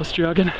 Let's have.